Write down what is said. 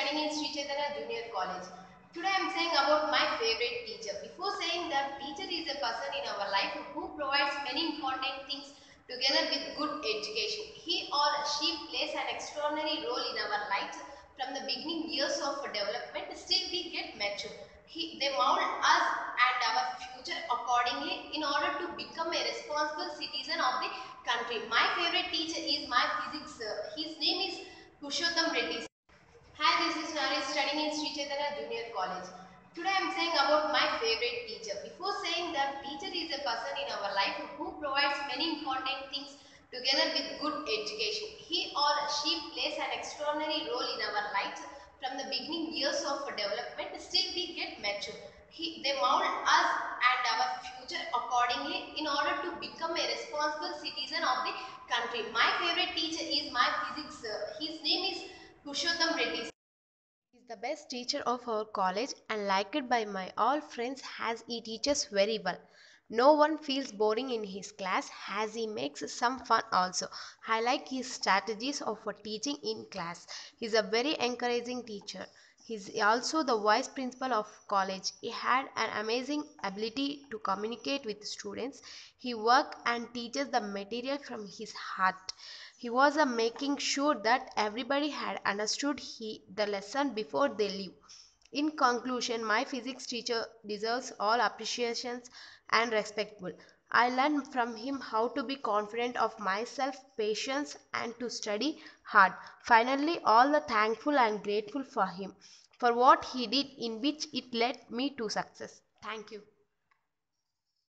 studying in Sri Chaitanya Junior College. Today I am saying about my favorite teacher. Before saying that teacher is a person in our life who provides many important things together with good education. He or she plays an extraordinary role in our lives from the beginning years of development still we get mature. He, they mold us and our future accordingly in order to become a responsible citizen of the country. My favorite teacher is my physics sir. His name is Pushottam Reddy. Junior College. Today I am saying about my favorite teacher. Before saying that teacher is a person in our life who provides many important things together with good education. He or she plays an extraordinary role in our lives from the beginning years of development still we get mature. He, they mold us and our future accordingly in order to become a responsible citizen of the country. My favorite teacher is my physics sir. His name is Pushottam Reddy. The best teacher of our college and liked by my all friends as he teaches very well. No one feels boring in his class as he makes some fun also. I like his strategies of teaching in class. He is a very encouraging teacher. He is also the vice principal of college. He had an amazing ability to communicate with students. He works and teaches the material from his heart. He was uh, making sure that everybody had understood he, the lesson before they leave. In conclusion, my physics teacher deserves all appreciations and respectful. I learned from him how to be confident of myself, patience, and to study hard. Finally, all the thankful and grateful for him for what he did in which it led me to success. Thank you.